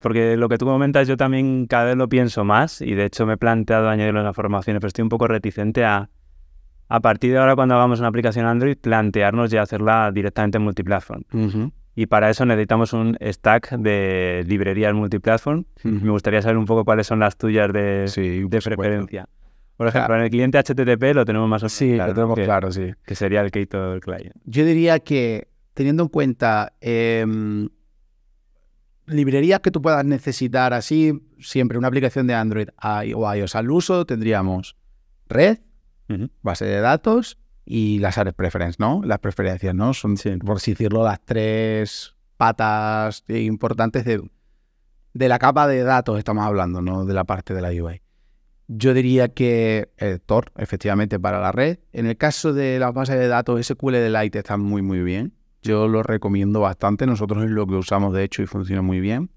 Porque lo que tú comentas yo también cada vez lo pienso más y de hecho me he planteado añadirlo en las formaciones, pero estoy un poco reticente a, a partir de ahora cuando hagamos una aplicación Android, plantearnos ya hacerla directamente en multiplatform. Y para eso necesitamos un stack de librerías multiplatform. Me gustaría saber un poco cuáles son las tuyas de, de preferencia. Por ejemplo, en el cliente HTTP lo tenemos más o menos sí, claro. lo tenemos que, claro, sí. Que sería el Ktor Client. Yo diría que, teniendo en cuenta eh, librerías que tú puedas necesitar así, siempre una aplicación de Android o iOS al uso, tendríamos red, uh -huh. base de datos y las áreas preferences, ¿no? Las preferencias, ¿no? Son, sí. por así decirlo, las tres patas importantes de, de la capa de datos, estamos hablando, no de la parte de la UI. Yo diría que eh, Tor, efectivamente, para la red. En el caso de las bases de datos, SQLite está muy, muy bien. Yo lo recomiendo bastante. Nosotros es lo que usamos, de hecho, y funciona muy bien.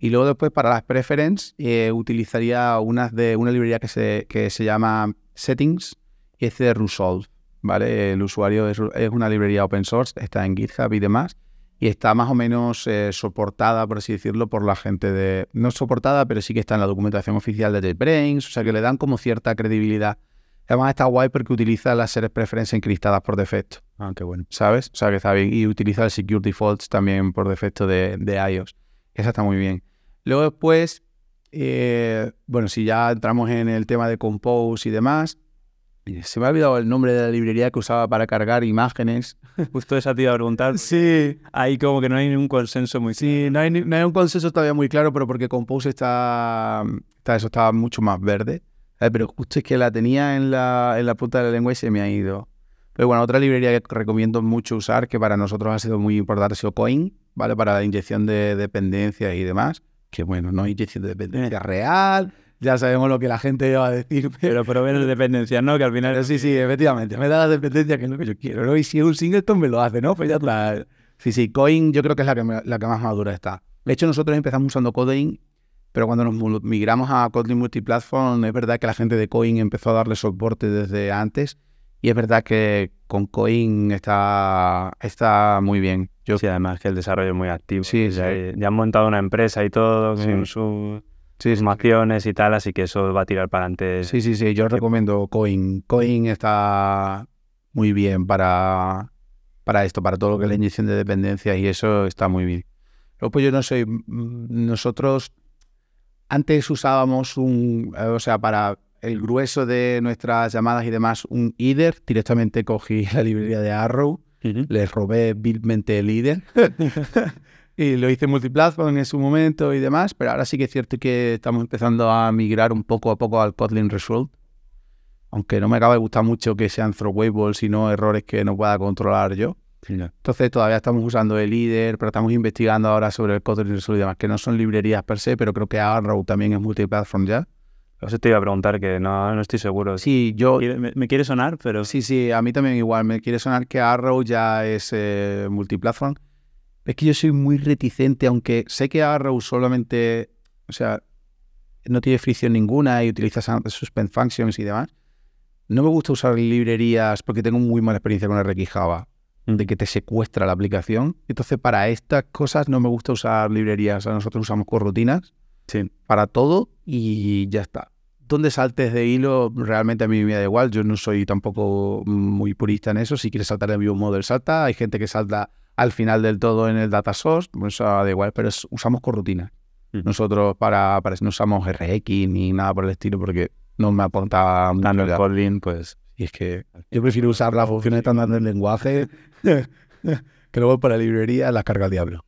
Y luego después, para las preferences, eh, utilizaría de una librería que se, que se llama Settings y es de Resolve. ¿vale? El usuario es, es, una librería open source, está en GitHub y demás. Y está más o menos eh, soportada, por así decirlo, por la gente de... No soportada, pero sí que está en la documentación oficial de JetBrains, o sea que le dan como cierta credibilidad. Además está guay porque utiliza las series preferencias encriptadas por defecto. Ah, qué bueno. ¿Sabes? O sea que está bien. Y utiliza el Secure Defaults también por defecto de, de iOS. Esa está muy bien. Luego después, eh, bueno, si ya entramos en el tema de Compose y demás, se me ha olvidado el nombre de la librería que usaba para cargar imágenes. Justo esa te iba a preguntar. Sí. Ahí como que no hay ningún consenso muy Sí, claro. no hay, no hay un consenso todavía muy claro, pero porque Compose está, está eso estaba mucho más verde. Eh, pero justo es que la tenía en la, en la punta de la lengua y se me ha ido. Pero bueno, otra librería que recomiendo mucho usar, que para nosotros ha sido muy importante, ha sido Coin, ¿vale? Para la inyección de dependencias y demás. Que bueno, no inyección de dependencia real, ya sabemos lo que la gente va a decir. Pero provee de dependencias, ¿no? Que al final... Pero sí, sí, efectivamente. Me da la dependencia que es lo que yo quiero, ¿no? Y si es un singleton me lo hace, ¿no? Pues ya la... Sí, sí, Coin yo creo que es la que, la que más madura está. De hecho, nosotros empezamos usando Codein, pero cuando nos migramos a Kotlin Multiplatform, es verdad que la gente de Coin empezó a darle soporte desde antes. Y es verdad que con Coin está, está muy bien. Yo... Sí, además que el desarrollo es muy activo. Sí, ya, sí. ya han montado una empresa y todo Sí. con sus Sí, formaciones y tal, así que eso va a tirar para adelante. Sí, sí, sí, yo recomiendo Coin. Coin está muy bien para, para esto, para todo lo que es la inyección de dependencias y eso está muy bien. Luego, pues yo no sé, mm, nosotros antes usábamos un, eh, o sea, para el grueso de nuestras llamadas y demás, un IDER, directamente cogí la librería de Arrow, Ujú. le robé vilmente el IDER y lo hice multiplatform en su momento y demás, pero ahora sí que es cierto que estamos empezando a migrar un poco a poco al Kotlin Result, aunque no me acaba de gustar mucho que sean throwables y no errores que no pueda controlar yo. Entonces todavía estamos usando el líder, pero estamos investigando ahora sobre el Kotlin Result y demás, que no son librerías per se, pero creo que Arrow también es multiplatform ya. Eso te iba a preguntar, que no, no estoy seguro. Sí, yo... Me, me quiere sonar, pero... Sí, sí, a mí también igual. Me quiere sonar que Arrow ya es eh, multiplatform. Es que yo soy muy reticente, aunque sé que Arrow solamente, o sea, no tiene fricción ninguna y utiliza suspend functions y demás. No me gusta usar librerías porque tengo muy mala experiencia con RX Java, Mm. De que te secuestra la aplicación. Entonces, para estas cosas no me gusta usar librerías. O sea, nosotros usamos corrutinas Sí. para todo y ya está. Donde saltes de hilo, realmente a mí me da igual. Yo no soy tampoco muy purista en eso. Si quieres saltar de View Model, salta. Hay gente que salta al final del todo en el data source, pues eso da igual, pero es- usamos corrutinas. Mm. Nosotros para, para no usamos RX ni nada por el estilo porque no me apunta mucho. Dando el. Kotlin, pues... Y es que yo prefiero usar las funciones estándar del lenguaje que luego para librería las carga el diablo.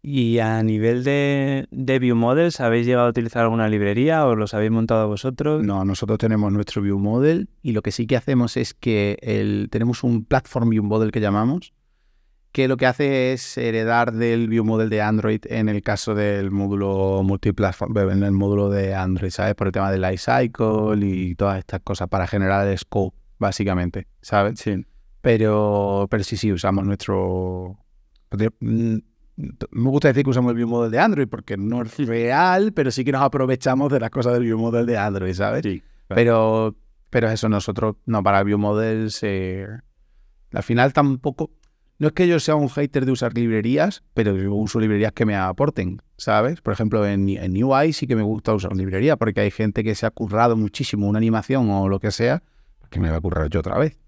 Y a nivel de, de View Models, ¿habéis llegado a utilizar alguna librería o los habéis montado vosotros? No, nosotros tenemos nuestro View Model y lo que sí que hacemos es que el, tenemos un Platform View Model que llamamos, que lo que hace es heredar del View Model de Android en el caso del módulo multiplatform, en el módulo de Android, ¿sabes? Por el tema del Lifecycle y todas estas cosas para generar el scope, básicamente, ¿sabes? Sí. Pero, pero sí, sí, usamos nuestro... mm, Me gusta decir que usamos el View Model de Android porque no es real, pero sí que nos aprovechamos de las cosas del View Model de Android, ¿sabes? Sí. Pero, pero eso nosotros, no, para View Models, eh, al final tampoco... no es que yo sea un hater de usar librerías, pero yo uso librerías que me aporten, ¿sabes? Por ejemplo, en, en UI sí que me gusta usar librería porque hay gente que se ha currado muchísimo una animación o lo que sea, que me va a currar yo otra vez.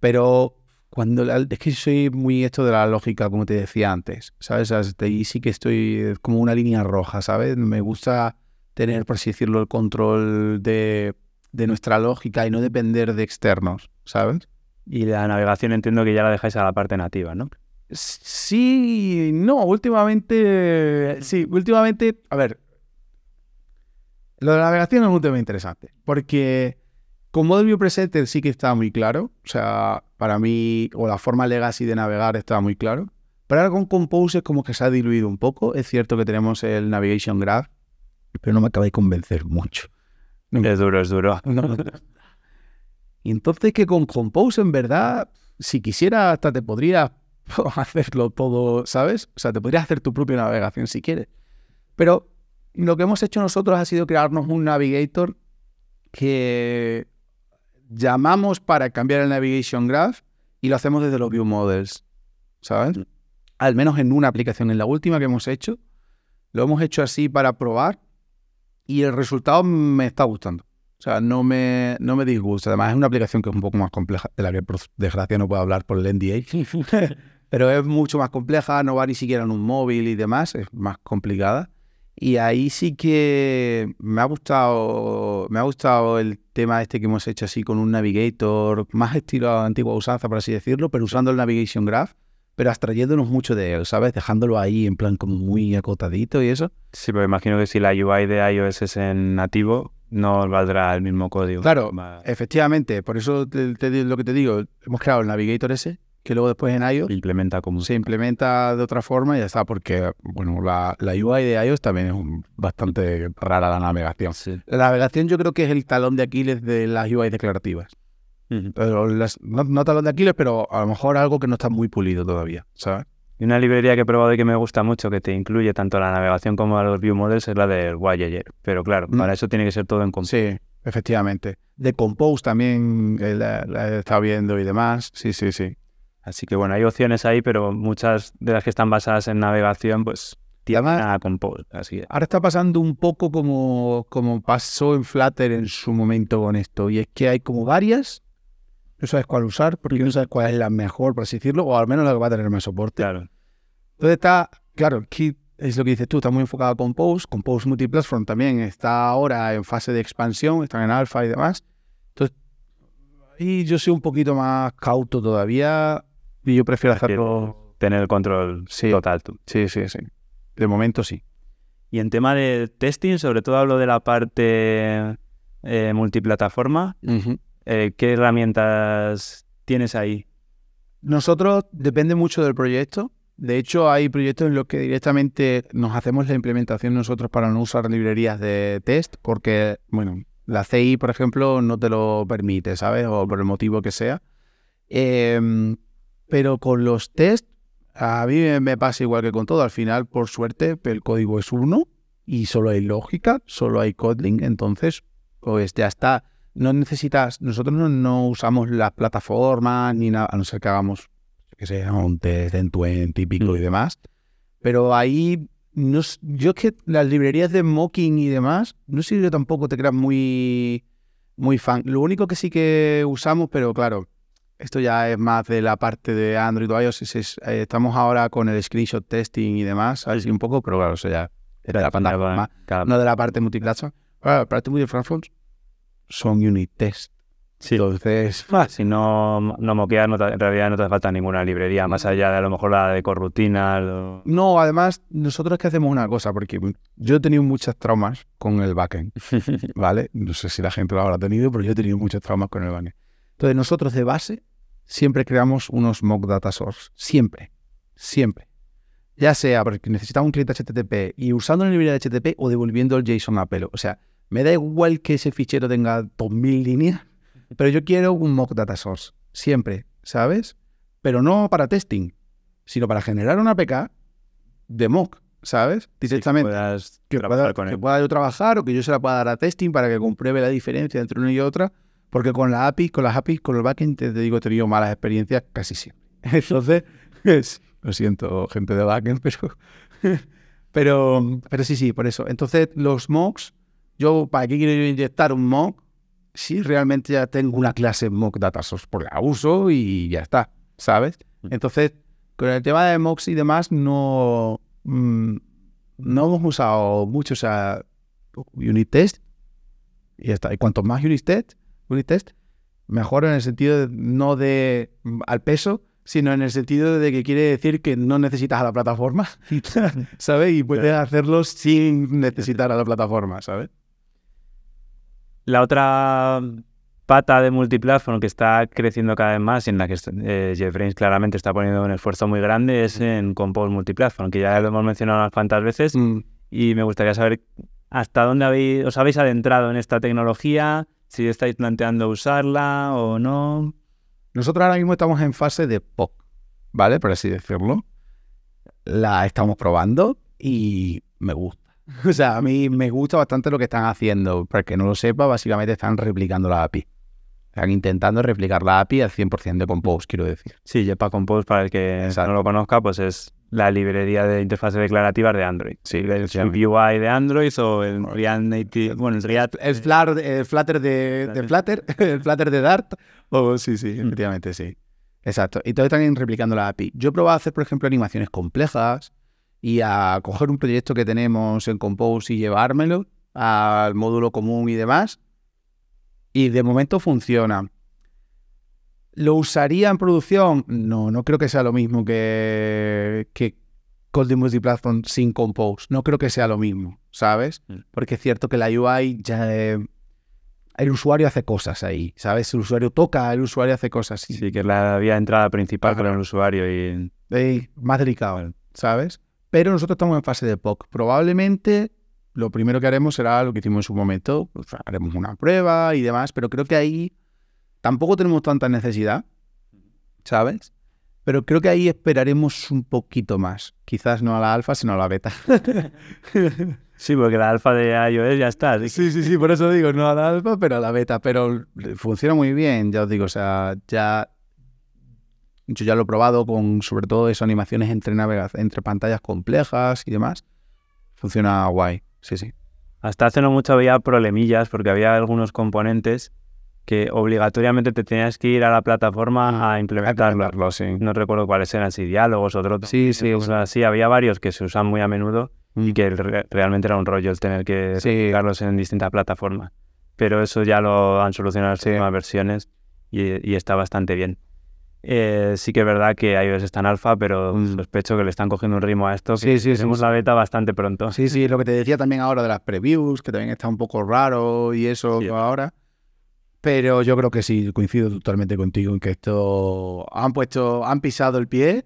Pero cuando es que soy muy esto de la lógica, como te decía antes, ¿sabes? Y sí que estoy como una línea roja, ¿sabes? Me gusta tener, por así decirlo, el control de, de nuestra lógica y no depender de externos, ¿sabes? Y la navegación entiendo que ya la dejáis a la parte nativa, ¿no? Sí, no, últimamente, sí, últimamente, a ver, lo de la navegación es un tema interesante, porque con Model View Presenter sí que está muy claro, o sea, para mí, o la forma legacy de navegar está muy claro, pero ahora con Compose es como que se ha diluido un poco, es cierto que tenemos el Navigation Graph, pero no me acaba de convencer mucho. Es duro, es duro. Y entonces que con Compose, en verdad, si quisiera, hasta te podría hacerlo todo, ¿sabes? O sea, te podrías hacer tu propia navegación si quieres. Pero lo que hemos hecho nosotros ha sido crearnos un navigator que llamamos para cambiar el navigation graph y lo hacemos desde los view models, ¿sabes? Mm. Al menos en una aplicación, en la última que hemos hecho, lo hemos hecho así para probar y el resultado me está gustando. O sea, no me, no me disgusta. Además, es una aplicación que es un poco más compleja, de la que por desgracia no puedo hablar por el NDA. Pero es mucho más compleja, no va ni siquiera en un móvil y demás, es más complicada. Y ahí sí que me ha gustado, me ha gustado el tema este que hemos hecho así con un navigator, más estilo antigua usanza, por así decirlo, pero usando el navigation graph, pero abstrayéndonos mucho de él, ¿sabes? Dejándolo ahí en plan como muy acotadito y eso. Sí, pero imagino que si la UI de iOS es en nativo, no valdrá el mismo código. Claro, efectivamente. Por eso te, lo que te digo, hemos creado el Navigator ese, que luego después en iOS implementa como se implementa de otra forma y ya está, porque bueno, la, la UI de iOS también es bastante rara la navegación. La navegación yo creo que es el talón de Aquiles de las UI declarativas. no talón de Aquiles, pero a lo mejor algo que no está muy pulido todavía, ¿sabes? Y una librería que he probado y que me gusta mucho, que te incluye tanto la navegación como los view models, es la del Voyager. Pero claro, mm. para eso tiene que ser todo en Compose. Sí, efectivamente. De Compose también eh, la, he estado viendo y demás. Sí, sí, sí. Así que bueno, hay opciones ahí, pero muchas de las que están basadas en navegación, pues tienen a Compose. Así Ahora está pasando un poco como, como pasó en Flutter en su momento con esto. Y es que hay como varias no sabes cuál usar porque no sabes cuál es la mejor, por así decirlo, o al menos la que va a tener más soporte. Claro. Entonces está, claro, aquí es lo que dices tú, está muy enfocado a Compose. Compose Multiplatform también está ahora en fase de expansión, están en alfa y demás. Entonces, y yo soy un poquito más cauto todavía y yo prefiero hacerlo. Tener el control total tú. Sí, sí, sí. De momento sí. Y en tema de testing, sobre todo hablo de la parte eh, multiplataforma. Eh, ¿Qué herramientas tienes ahí? Nosotros depende mucho del proyecto. De hecho, hay proyectos en los que directamente nos hacemos la implementación nosotros para no usar librerías de test, porque, bueno, la CI, por ejemplo, no te lo permite, ¿sabes? O por el motivo que sea. Em, pero con los test, a mí me pasa igual que con todo. Al final, por suerte, el código es uno y solo hay lógica, solo hay coding. Entonces, pues ya está no necesitas, nosotros no, usamos las plataformas ni nada, a no ser que hagamos, que sea un test en típico y mm. demás. Pero ahí, no, yo es que las librerías de mocking y demás, no sé si yo tampoco te creas muy, muy fan. Lo único que sí que usamos, pero claro, esto ya es más de la parte de Android o iOS, eh, estamos ahora con el screenshot testing y demás, así un poco, pero claro, eso ya era de la plataforma, no de la parte multiplaza. la parte multiplatform son unit test. Sí. Entonces, si no, no moqueas, en realidad no te falta ninguna librería, más allá de a lo mejor la de corrutinas. No, además, nosotros es que hacemos una cosa, porque yo he tenido muchos traumas con el backend, ¿vale? No sé si la gente lo habrá tenido, pero yo he tenido muchos traumas con el backend. Entonces, nosotros de base siempre creamos unos mock data source, siempre, siempre. Ya sea porque necesitamos un cliente HTTP y usando la librería de HTTP o devolviendo el JSON a pelo. O sea, me da igual que ese fichero tenga 2000 líneas, pero yo quiero un mock data source, siempre, ¿sabes? Pero no para testing, sino para generar una APK de mock, ¿sabes? Directamente. que, pueda, que pueda yo trabajar o que yo se la pueda dar a testing para que compruebe la diferencia entre una y otra, porque con la API, con las APIs, con el backend, te digo, he tenido malas experiencias casi siempre. Entonces, Lo siento, gente de backend, pero, pero, pero sí, sí, por eso. Entonces, los mocks, yo, ¿para qué quiero inyectar un mock? Si realmente ya tengo una clase mock data source, pues la uso y ya está, ¿sabes? Mm. Entonces, con el tema de mocks y demás, no, mm, no hemos usado mucho, o sea, unit test y ya está. Y cuanto más unit test, unit test, mejor en el sentido no de mm, al peso, sino en el sentido de que quiere decir que no necesitas a la plataforma, ¿sabes? Y puedes hacerlo sin necesitar a la plataforma, ¿sabes? La otra pata de multiplatform que está creciendo cada vez más y en la que eh, claramente está poniendo un esfuerzo muy grande es en Compose Multiplatform, que ya lo hemos mencionado unas cuantas veces mm. y me gustaría saber hasta dónde habéis, os habéis adentrado en esta tecnología, si estáis planteando usarla o no. Nosotros ahora mismo estamos en fase de POC, ¿vale? Por así decirlo. La estamos probando y me gusta. O sea, a mí me gusta bastante lo que están haciendo. Para que no lo sepa, básicamente están replicando la API. Están intentando replicar la API al 100% de Compose, quiero decir. Sí, Jetpack Compose, para el que no lo conozca, pues es la librería de interfaces declarativas de Android. Sí, el UI de Android o el React Native, bueno, el React... El, Flutter de, de, Flutter, el Flutter de Dart. Oh, sí, sí, mm. efectivamente, sí. Exacto. Y todos están replicando la API. Yo he probado a hacer, por ejemplo, animaciones complejas y a coger un proyecto que tenemos en Compose y llevármelo al módulo común y demás. Y de momento funciona. ¿Lo usaría en producción? No, no creo que sea lo mismo que, que Code Multiplatform sin Compose. No creo que sea lo mismo, ¿sabes? Mm. Porque es cierto que la UI ya... Eh, el usuario hace cosas ahí, ¿sabes? El usuario toca, el usuario hace cosas. Sí, que es la vía de entrada principal para el usuario y... más delicado, ¿sabes? Pero nosotros estamos en fase de POC. Probablemente lo primero que haremos será lo que hicimos en su momento. Pues haremos una prueba y demás, pero creo que ahí tampoco tenemos tanta necesidad, ¿sabes? Pero creo que ahí esperaremos un poquito más. Quizás no a la alfa, sino a la beta. sí, porque la alfa de iOS ya está. Sí, sí, sí, por eso digo, no a la alfa, pero a la beta. Pero funciona muy bien, ya os digo, o sea, ya... Yo ya lo he probado con sobre todo esas animaciones entre, entre pantallas complejas y demás. Funciona guay, sí, sí. Hasta hace no mucho había problemillas porque había algunos componentes que obligatoriamente te tenías que ir a la plataforma a implementarlo. No recuerdo cuáles eran, si diálogos o otros. Sí, sí. sí, había varios que se usan muy a menudo y mm. que realmente era un rollo el tener que sí. en distintas plataformas. Pero eso ya lo han solucionado en las últimas versiones y, está bastante bien. Eh, sí que es verdad que iOS está en alfa, pero mm. sospecho que le están cogiendo un ritmo a esto. Sí, sí, tenemos la beta bastante pronto. Sí, sí, lo que te decía también ahora de las previews, que también está un poco raro y eso ahora. Pero yo creo que sí, coincido totalmente contigo en que esto han puesto, han pisado el pie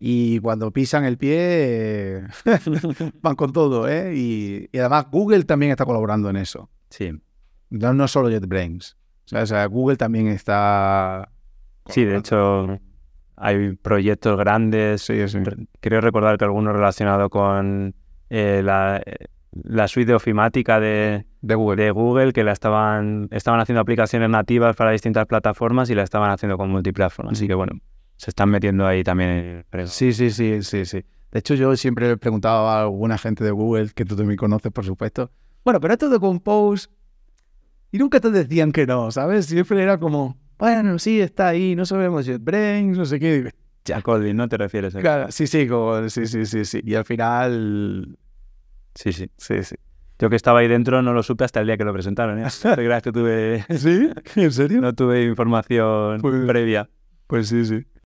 y cuando pisan el pie van con todo, ¿eh? Y, además Google también está colaborando en eso. Sí. No, no solo JetBrains. O sea, Google también está... Sí, de hecho hay proyectos grandes. Sí, sí. Creo recordar que alguno relacionado con eh, la la suite de ofimática de, Google. que la estaban, estaban haciendo aplicaciones nativas para distintas plataformas y la estaban haciendo con multiplatform. Así que bueno, se están metiendo ahí también. Sí, sí, sí, sí, sí. De hecho, yo siempre le he preguntado a alguna gente de Google, que tú también conoces, por supuesto, bueno, pero esto de Compose, y nunca te decían que no, ¿sabes? Siempre era como, bueno, sí, está ahí, no sabemos JetBrains, no sé qué. Ya, Colvin, ¿no te refieres a Claro, sí, sí, como, sí, sí, sí, sí. Y al final Sí, sí, sí, sí. Yo que estaba ahí dentro no lo supe hasta el día que lo presentaron. ¿eh? que tuve... ¿Sí? ¿En serio? No tuve información pues, previa. Pues sí, sí.